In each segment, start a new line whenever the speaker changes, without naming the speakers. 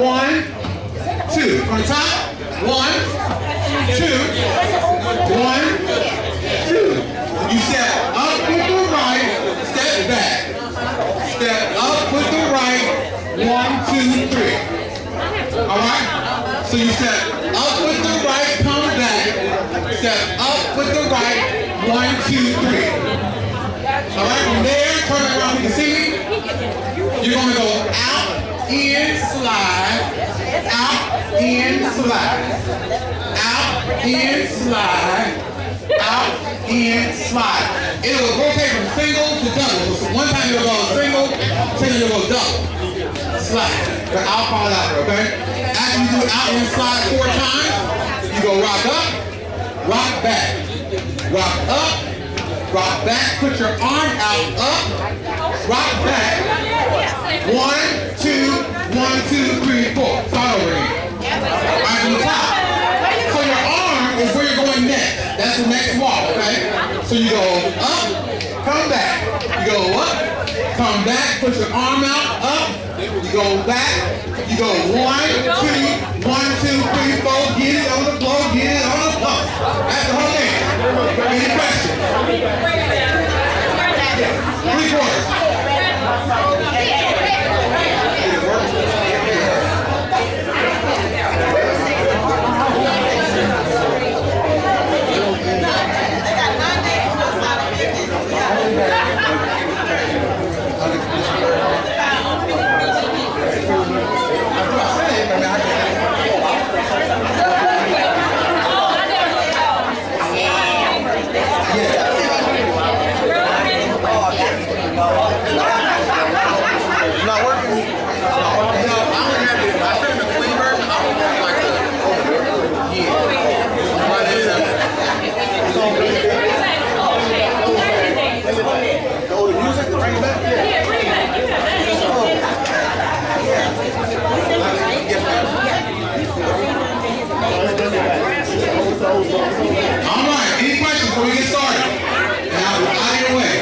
one, two. From the top, one, two, one, two. You step up with the right, step back. Step up with the right, one, two, three. Alright? So you step up with the right, come back. Step up with the right, one, two, three. Alright, from there, turn around, you can see me. You're gonna go out, in, slide, out, in, slide, out, in, slide, out, in, slide. It'll rotate from single to double. So one time you'll go single, second you'll go double. Slide. But I'll fall out, okay? After you do out and slide four times, you go rock up, rock back, rock up, rock back, put your arm out, up, rock back. One, come back, put your arm out, up. You go back. You go one, two, one, two, three, four. Get it on the floor, get it on the floor. That's the whole thing. Any questions? Three quarters.
Not working? No, I'm gonna have to, I sent him the clean version, I'm gonna do like the, yeah. But it's a, oh, the music, bring it back?
All right, any questions before we get started? Now, out of your way.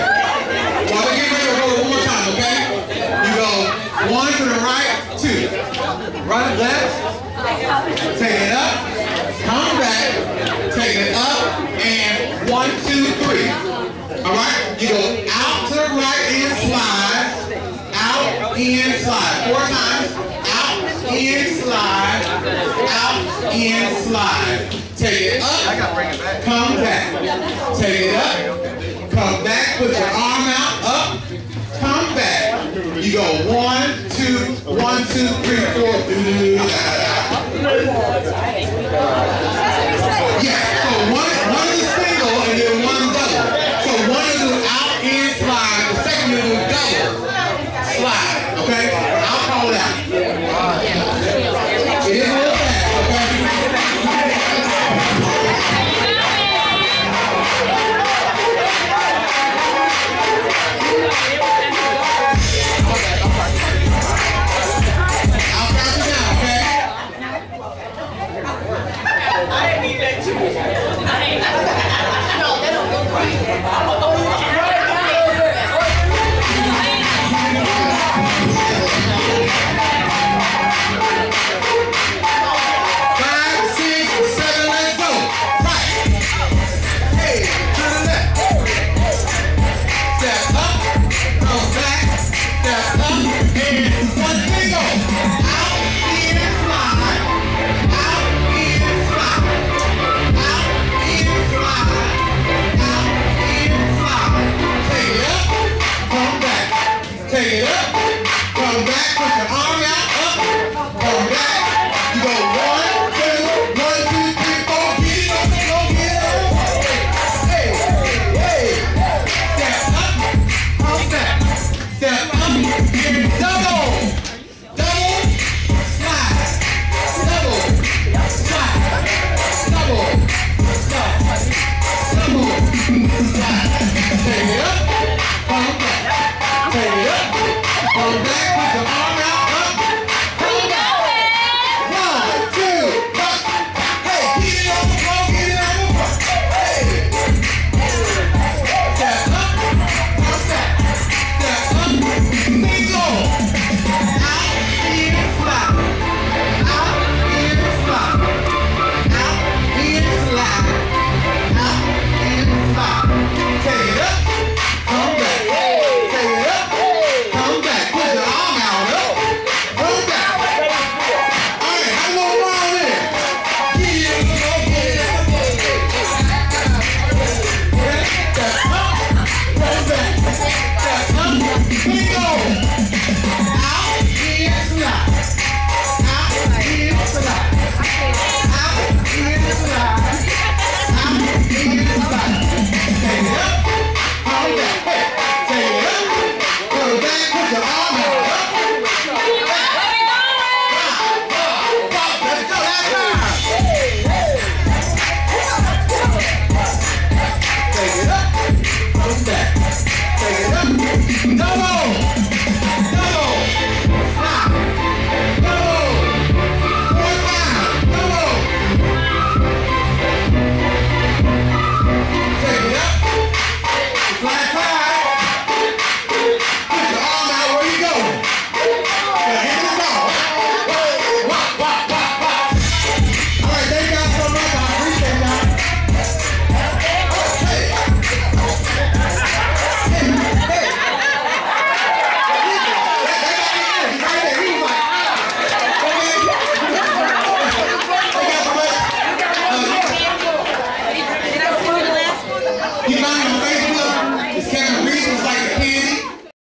While we get ready to go one more time, okay? You go one to the right, two. Right, left. Take it up. Come back. Take it up. And one, two, three. All right? You go out to the right and slide. Out, and slide. Four times. Out, in, slide. Out, and slide. Take it up. Come back. Take it up. Come back. Put your arm out. Up. Come back. You go one, two, one, two, three, four.